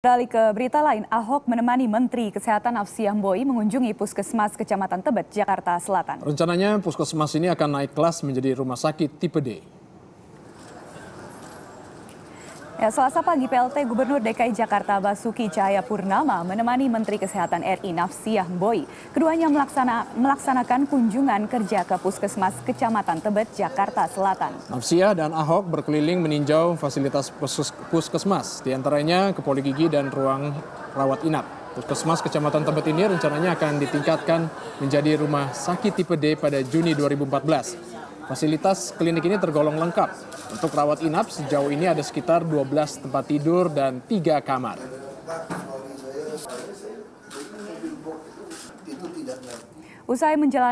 Beralih ke berita lain, Ahok menemani Menteri Kesehatan Afsiah Boy mengunjungi Puskesmas Kecamatan Tebet, Jakarta Selatan. Rencananya Puskesmas ini akan naik kelas menjadi rumah sakit tipe D. Ya, selasa pagi PLT Gubernur DKI Jakarta Basuki Cahayapurnama menemani Menteri Kesehatan RI Nafsiah Boy. Keduanya melaksana, melaksanakan kunjungan kerja ke Puskesmas Kecamatan Tebet, Jakarta Selatan. Nafsiah dan Ahok berkeliling meninjau fasilitas puskesmas, di antaranya ke poli gigi dan ruang rawat inap. Puskesmas Kecamatan Tebet ini rencananya akan ditingkatkan menjadi rumah sakit tipe D pada Juni 2014. Fasilitas klinik ini tergolong lengkap. Untuk rawat inap sejauh ini ada sekitar 12 tempat tidur dan 3 kamar. Usai menjalani